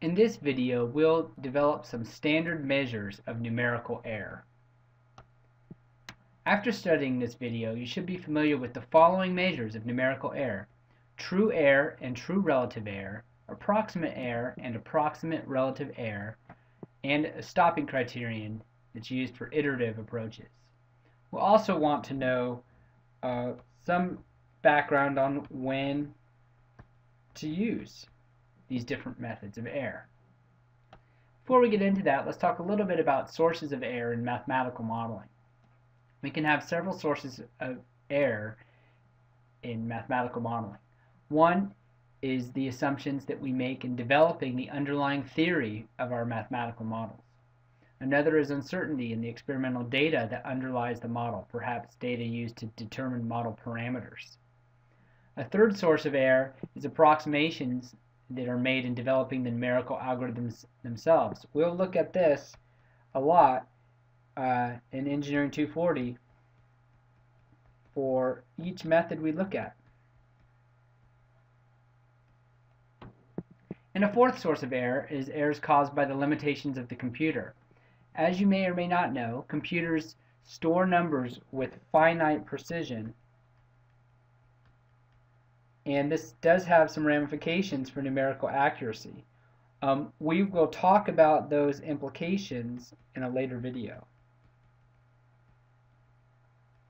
In this video, we'll develop some standard measures of numerical error. After studying this video, you should be familiar with the following measures of numerical error. True error and true relative error, approximate error and approximate relative error, and a stopping criterion that's used for iterative approaches. We'll also want to know uh, some background on when to use these different methods of error. Before we get into that, let's talk a little bit about sources of error in mathematical modeling. We can have several sources of error in mathematical modeling. One is the assumptions that we make in developing the underlying theory of our mathematical models. Another is uncertainty in the experimental data that underlies the model, perhaps data used to determine model parameters. A third source of error is approximations that are made in developing the numerical algorithms themselves. We'll look at this a lot uh, in Engineering 240 for each method we look at. And a fourth source of error is errors caused by the limitations of the computer. As you may or may not know, computers store numbers with finite precision and this does have some ramifications for numerical accuracy. Um, we will talk about those implications in a later video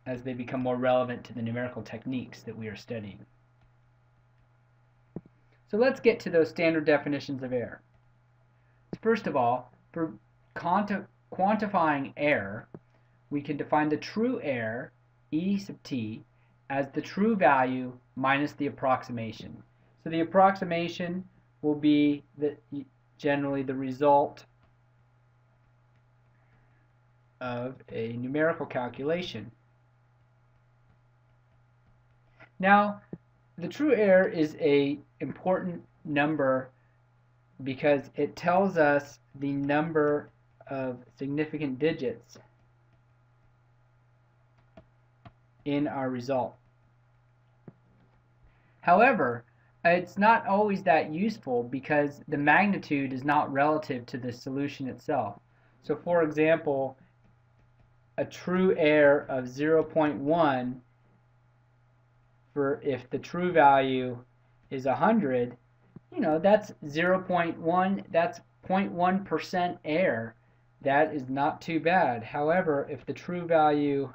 as they become more relevant to the numerical techniques that we are studying. So let's get to those standard definitions of error. First of all, for quanti quantifying error, we can define the true error, E sub t, as the true value minus the approximation. So the approximation will be the, generally the result of a numerical calculation. Now, the true error is a important number because it tells us the number of significant digits in our result. However, it's not always that useful because the magnitude is not relative to the solution itself. So for example, a true error of 0.1 for if the true value is 100, you know, that's 0.1, that's 0.1% error. That is not too bad. However, if the true value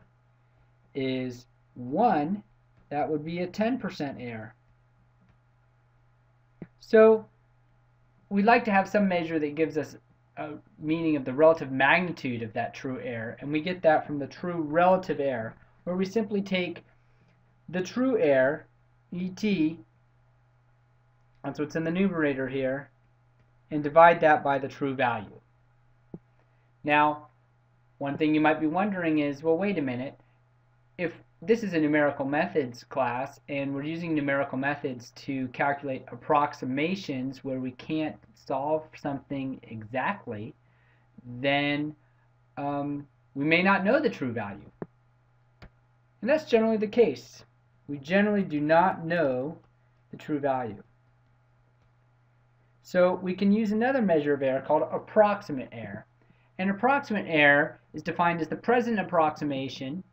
is 1, that would be a 10% error. So we'd like to have some measure that gives us a meaning of the relative magnitude of that true error, and we get that from the true relative error, where we simply take the true error, ET, that's what's in the numerator here, and divide that by the true value. Now, one thing you might be wondering is, well, wait a minute, if this is a numerical methods class and we're using numerical methods to calculate approximations where we can't solve something exactly, then um, we may not know the true value. And that's generally the case. We generally do not know the true value. So we can use another measure of error called approximate error. An approximate error is defined as the present approximation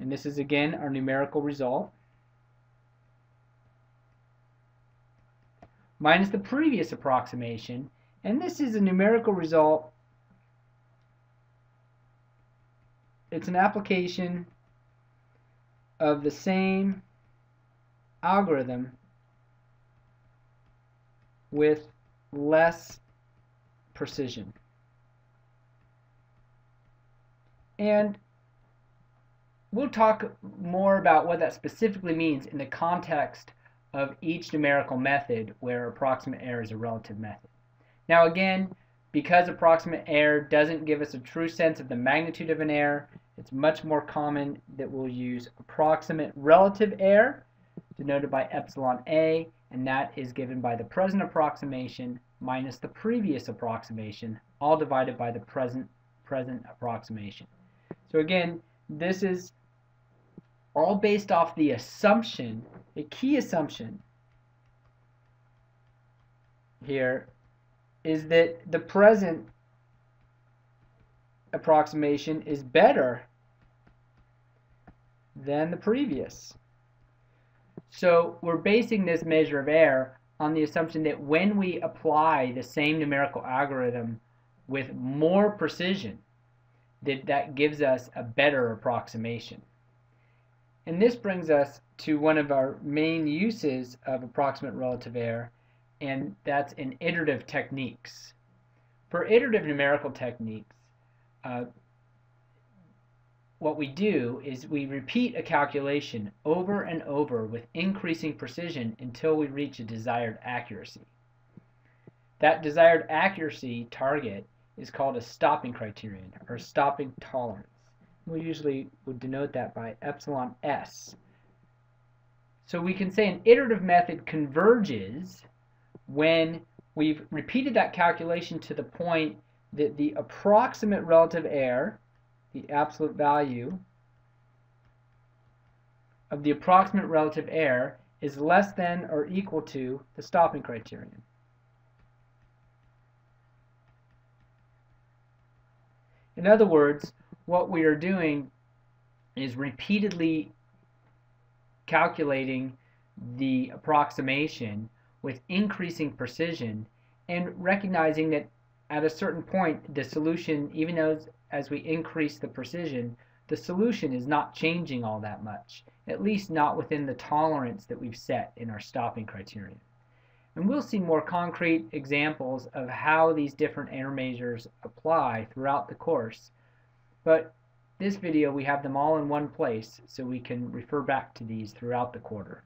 and this is again our numerical result. Minus the previous approximation. And this is a numerical result. It's an application of the same algorithm with less precision. And we'll talk more about what that specifically means in the context of each numerical method where approximate error is a relative method. Now again, because approximate error doesn't give us a true sense of the magnitude of an error, it's much more common that we'll use approximate relative error, denoted by epsilon a, and that is given by the present approximation minus the previous approximation, all divided by the present present approximation. So again, this is all based off the assumption, the key assumption here is that the present approximation is better than the previous. So we're basing this measure of error on the assumption that when we apply the same numerical algorithm with more precision, that that gives us a better approximation. And this brings us to one of our main uses of approximate relative error, and that's in iterative techniques. For iterative numerical techniques, uh, what we do is we repeat a calculation over and over with increasing precision until we reach a desired accuracy. That desired accuracy target is called a stopping criterion or stopping tolerance. We usually would denote that by epsilon s. So we can say an iterative method converges when we've repeated that calculation to the point that the approximate relative error the absolute value of the approximate relative error is less than or equal to the stopping criterion. In other words, what we are doing is repeatedly calculating the approximation with increasing precision and recognizing that at a certain point the solution, even though as we increase the precision, the solution is not changing all that much, at least not within the tolerance that we've set in our stopping criterion. And we'll see more concrete examples of how these different error measures apply throughout the course. But this video we have them all in one place so we can refer back to these throughout the quarter.